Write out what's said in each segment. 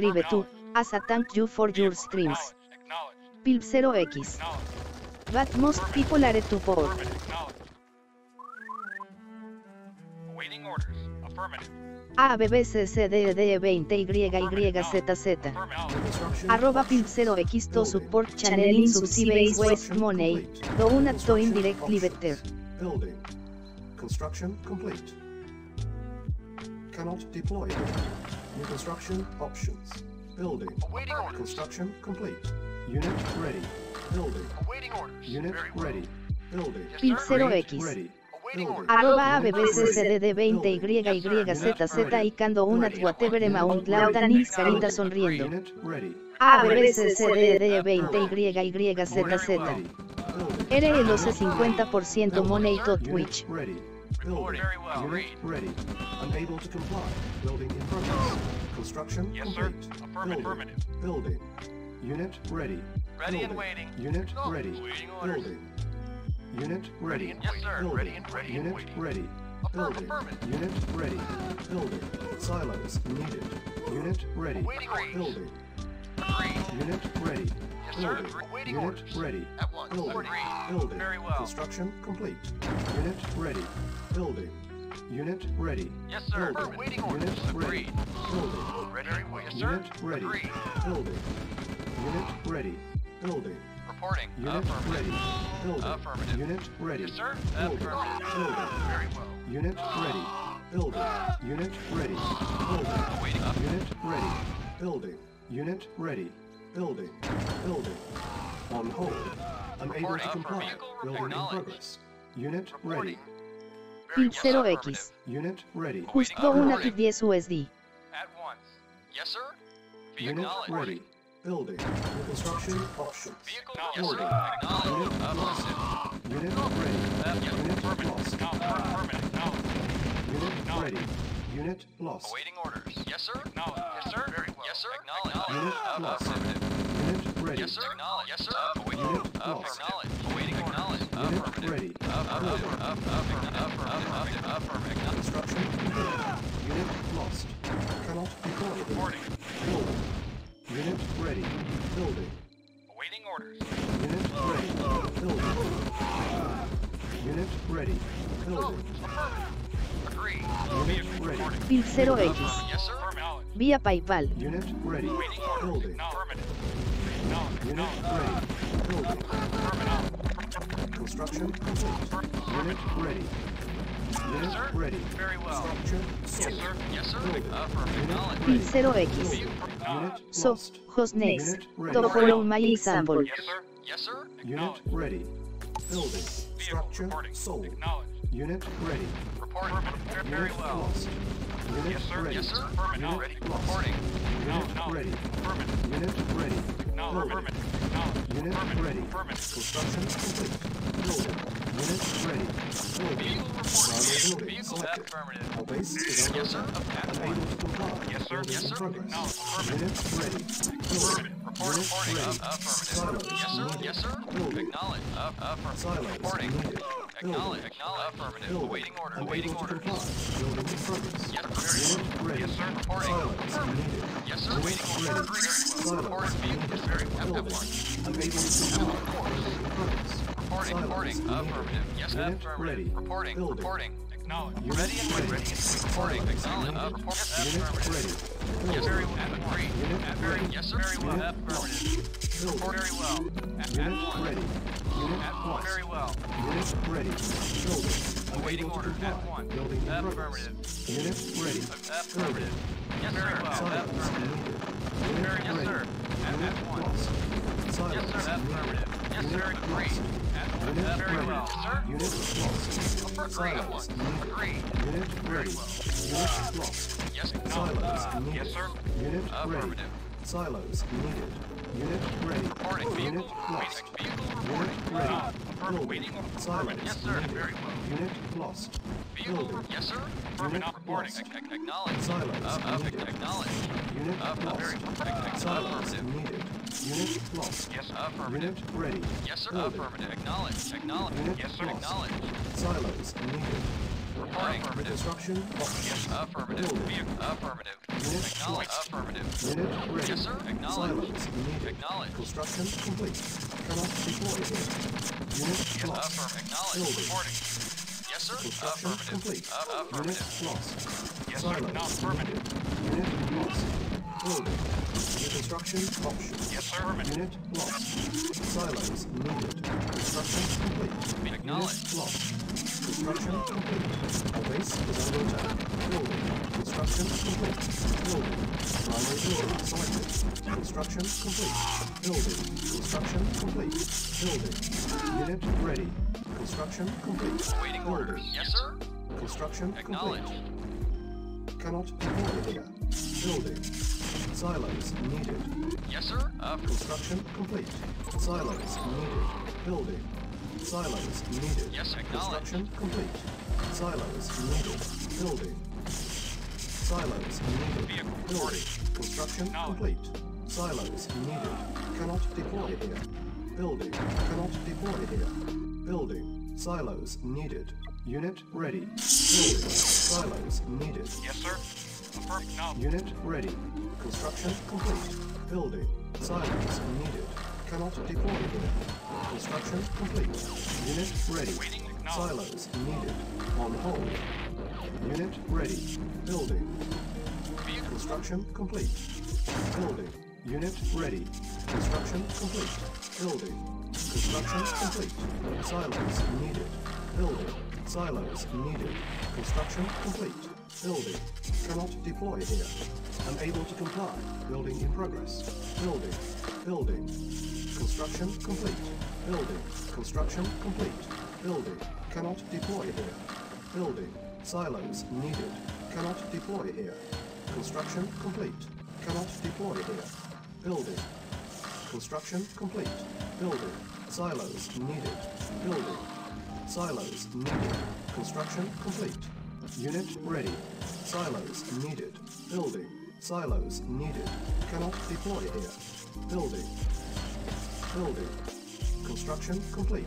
Subscribe to, as a thank you for your streams. Pilp 0x. But most people are too poor. A B B C C D E D 20 Y Y Z Z. Arroba Pilp 0x to support channel in subsidies waste money. Donut to indirectly better. Building. Construction complete. Cannot deploy. New construction options. Building. Awaiting orders. Construction complete. Unit ready. Building. Awaiting orders. Unit Very well. ready. Building. Yes, Pilp sir. 0x. Ready. Arroba ABBCCDD20YYZZ y cando una whatever amount lauta Nils carita sonriendo. Unit ready. ABBCCDD20YYZZ. Building. RLOC 50% money to Twitch. Reporting. Very well. Read. ready. Unable to comply. Building in progress. Construction Yes, sir. complete. Affirmative. Building. Building. Unit ready. Ready and Building. waiting. Unit Oh, ready. Awaiting orders. Building. Unit ready. Yes, sir. Building. Ready and ready and Unit waiting. ready. Affirm- Building. affirmative. Unit ready. Building. Silos needed. Unit ready. Awaiting orders. Building. Agreed. Unit ready. Yes, sir. Building. Awaiting Unit orders. ready. At once. Building. Agreed. Building. Very well. Construction complete. Unit ready. Building. Unit ready. Yes, sir. Building. Awaiting orders. Unit ready. Agreed. Building. Ready. Yes, sir. Unit ready. Agreed. Building. Unit ready. Building. Reporting. Unit ready. Building. Affirmative. Unit ready. Yes, sir. Building. Affirmative. Building. Very well. Unit ready. Building. Unit ready. Building. Awaiting. Up. Unit ready. Building. Unit ready. Building. Building. On hold. Unable Reporting. to comply. Vehicle Building in progress. Unit ready. Reporting. Very Pilp yes, 0x. Unit ready. Justo una tip 10 USD. At once. Yes, sir. Be Unit ready. Building. Construction options. Vehicle. Now, Yes, sir. Unit lost. Unit ready. Unit lost. No, affirmative. Acknowledged. Unit ready. Unit lost. Awaiting orders. Yes, sir. Acknowledged. Yes, sir. Very well. Yes, sir. Unit lost. Unit ready. Yes, sir. Acknowledged. Yes, sir. Awaiting. Unit lost. Acknowledged. Awaiting acknowledged. Unit Affirmative. ready. Affirmative. Affirmative. Affirmative. Affirmative. Construction complete. Unit lost. Cannot be deploy. Reporting. Building. Unit ready. Building. Awaiting orders. Unit ready. Building. Unit ready. Building. affirmative. Agreed. Unit ready. reporting. Pilp 0x. vía PayPal. Pin 0x. Soft, Hostnext, Top Follow My Example. Unit ready. Building. Structure sold. Acknowledge. Unit ready. Reporting. Very Unit well. lost. Unit Yes, sir. ready. Yes, sir. Affirmative. Unit Ready. lost. Reporting. Unit Acknowledged. ready. Affirmative. Unit ready. No, Building. affirmative. Unit Affirmative. ready. Affirmative. Construction complete. Building. Unit ready. Building. Vehicle reporting. Vehicle selected. affirmative. Our base is Yes, sir. Unable to comply. Yes, sir. Yes, sir. No, affirmative. Unit ready. Affirmative. Report, reporting. Up, affirmative. Yes, sir. Yes, sir. Acknowledge. Up, affirmative. Reporting. Acknowledge. Acknowledge. Affirmative. Awaiting order. Awaiting progress. Yes, ready. Yes, sir. Reporting. Affirmative. Yes, sir. Ready. order. Very well. Silos Report. Vehicle. needed. Very well. At Building. once. Unable to comply. Building in progress. Reporting. Silos Reporting. Affirmative. Yes, affirmative. Reporting. Reporting. Acknowledge. Ready and ready. ready. Reporting. Acknowledge. needed. Report. Unit Affirmative. ready. Yes, very well. Agreed. Unit At very. Yes, sir. Very well. Unit Affirmative. Report very well. At, at Unit ready. Unit At lost. very well. Unit ready. Building. Awaiting order. At one. Building. Affirmative. Unit ready. Affirmative. Yes, very well. Affirmative. Very, yes, sir. At, at one. Yes, sir. Affirmative. Yes, Unit sir. Agreed. lost. At, Unit very well. Sir. Unit lost. Agreed. At Silos one. needed. Agreed. Unit ready. Unit lost. Yes, Silos needed. Yes, sir. Unit ready. Silos needed. Unit ready. Reporting. Unit lost. Vehicle Unit ready. Uh, affirmative. Waiting. Building. Yes, sir. needed. Very well. Unit lost. Vehicle. Building. Yes, sir. Affirmative. Unit Reporting. lost. Ac- ac- Acknowledge. Silos needed. acknowledge. Unit Up, up, very. lost. Silos needed. Unit lost. Yes, affirmative. Unit ready. Yes, sir. Building. Affirmative. Acknowledge. Acknowledge. Unit Yes, sir. lost. Acknowledge. Silos needed. Reporting. Affirmative. The construction option. Affirmative. Building. Vehicle. Affirmative. Unit Acknowledge. lost. Affirmative. Unit ready. Yes, sir. Acknowledge. Silos needed. Acknowledge. Construction complete. Cannot deploy here. Unit Yes, lost. affirm. Acknowledge. Building. Reporting. Yes, sir. Construction Affirmative. complete. Uh, affirmative. Unit lost. Yes, sir. Silos No, affirmative. Unit lost. Building. Construction option. Yes, sir. Unit lost. Silos needed. Construction complete. Acknowledge. Unit lost. Construction complete. Our base is under attack. Building. Construction complete. Building. Primary building selected. Construction complete. Building. Construction complete. Building. Unit ready. Construction complete. Waiting orders. Yes, sir. Construction complete. Cannot deploy here. Building. Silos needed. Yes, sir. Uh, Affirmative. Construction complete. Silos needed. Building. Silos needed. Yes. Construction complete. Silos needed. Building. Silos needed. Vehicle Building. Construction complete. Silos needed. Cannot deploy here. Building. Cannot deploy here. Building. Silos needed. Unit ready. Building. Silos needed. Yes, sir. Unit ready. Construction complete. Building. Silos needed. Cannot deploy here. Construction complete. Unit ready. Silos needed. On hold. Unit ready. Building. Construction complete. Building. Unit ready. Construction complete. Building. Construction complete. Silos needed. Building. Silos needed. Construction complete. Building. Cannot deploy here. Unable to comply. Building in progress. Building. Building. Construction complete. Building. Construction complete. Building. Cannot deploy here. Building. Silos needed. Cannot deploy here. Construction complete. Cannot deploy here. Building. Construction complete. Building. Silos needed. Building. Silos needed. Construction complete. Unit ready. Silos needed. Building. Silos needed. Cannot deploy here. Building. Building. Construction complete.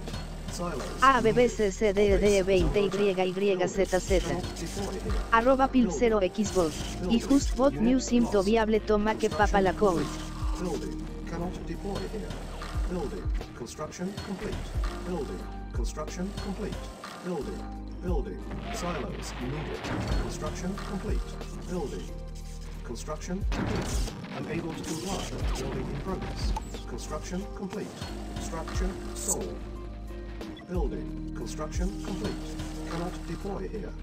Silos. A, B, B. C, C, D, D, E, 20, Y, Y, Z, Z. Arroba pil 0 xbot. Y just bot new sim to viable toma que papa la count. Building. Cannot deploy here. Building. Construction complete. Building. Construction complete. Building. Building. Silos needed. Construction complete. Building. Construction complete. Unable to comply. Building in progress. Construction complete. Structure sold. Building. Construction complete. Cannot deploy here.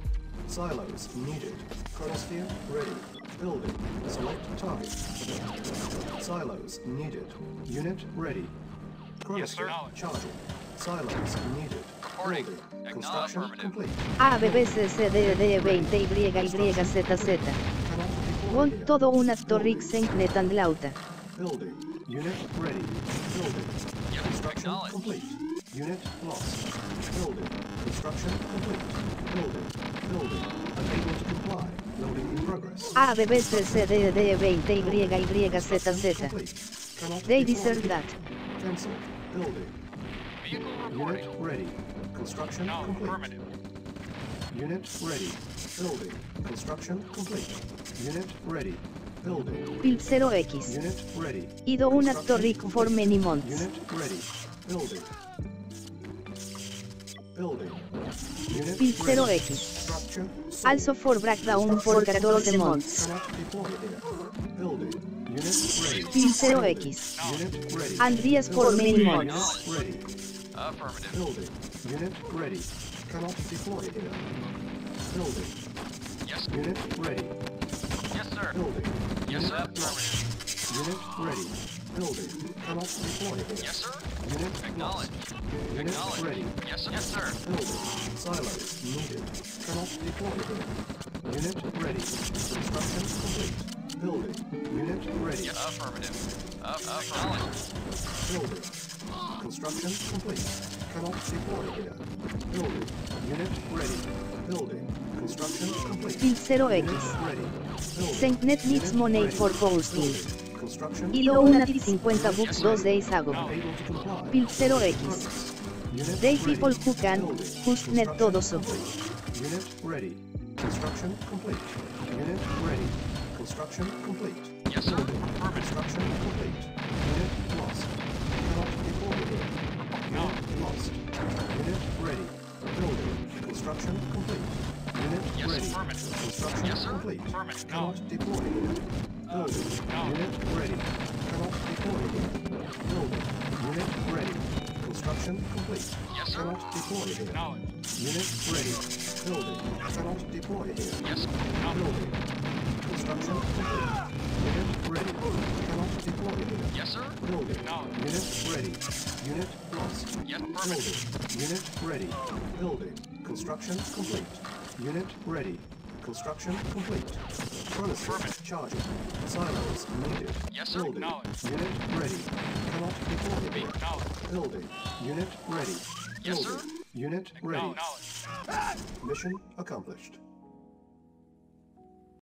Silos needed. Chronosphere ready. Building. Select target. Silos needed. Unit ready. Yes, sir. Chronosphere charging. Silos needed. Reporting. Building. Acknowledge Construction affirmative. complete. A, B, B, C, C, D, E, D, E, 20, Y, Y, Z, Z. Cannot deploy Want here. todo un actor Building. Rixen Netan Lauta. Building. Unit ready. Building. Yes, Construction acknowledge. complete. Unit lost. Building. Construction complete. Building. Building. Unable to comply. Building in progress. A, B, B, C, C, D, E, D, E, 20, Y, Y, Z, Z. Complete. Cannot They deploy deserve here. that. Cancel. Building. Vehicle Unit reporting. ready. Construction No. complete. Affirmative. Unit ready. Building. Construction complete. Unit ready. Building. Pil 0x. Unit ready. Ido un actor Construction Rick for many months. Unit ready. Building. Building. Unit Pil ready. 0x. Structure sold. Also for breakdown for 14 months. Building. Unit ready. Pil 0x. Unit ready. Andreas for many months. Unit ready. Affirmative. Building. Unit ready. Cannot deploy here. Building. Yes. Unit ready. Yes, sir. Building. Yes, sir. Affirmative. Unit ready. Building. Cannot deploy here. Yes, sir. Unit Acknowledge. Unit Acknowledge. ready. Yes, sir. Yes, sir. Building. Silos needed. Cannot deploy here. Unit ready. Construction complete. Building. Unit ready. Yeah, affirmative. Up, acknowledge. Building. Construction complete. Cannot deploy here. Building. Unit ready. Building. Construction complete. Pil 0x. Unit ready. Building. Senknet needs money for posting. Building. Construction Y lo una 50 bucks dos days ago. Pil 0x. Unit They people who can, just net todo so. Construction complete. Unit ready. Construction complete. Unit ready. Construction complete. Yes, sir. Construction complete. Unit lost. Unit ready. Building. Construction complete. Unit Yes, ready. affirmative. Construction Yes, sir. complete. Affirmative. Cannot deploy here. Building. Unit ready. Cannot deploy. Building. Unit ready. Construction complete. Yes, sir. Cannot deploy here. Unit ready. Building. Cannot deploy here. Yes. Building. Construction complete. Unit ready. Cannot deploy here. Yes, sir. Building. Acknowledged. Unit ready. Unit lost. Yes, Building. affirmative. Unit ready. Building. Construction complete. Unit ready. Construction complete. Furnaces Affirmative. charging. Silos needed. Yes, sir. Building. Acknowledged. Unit ready. Cannot deploy acknowledged. Building. Unit ready. Yes, sir. Unit ready. Acknowledged. Mission accomplished.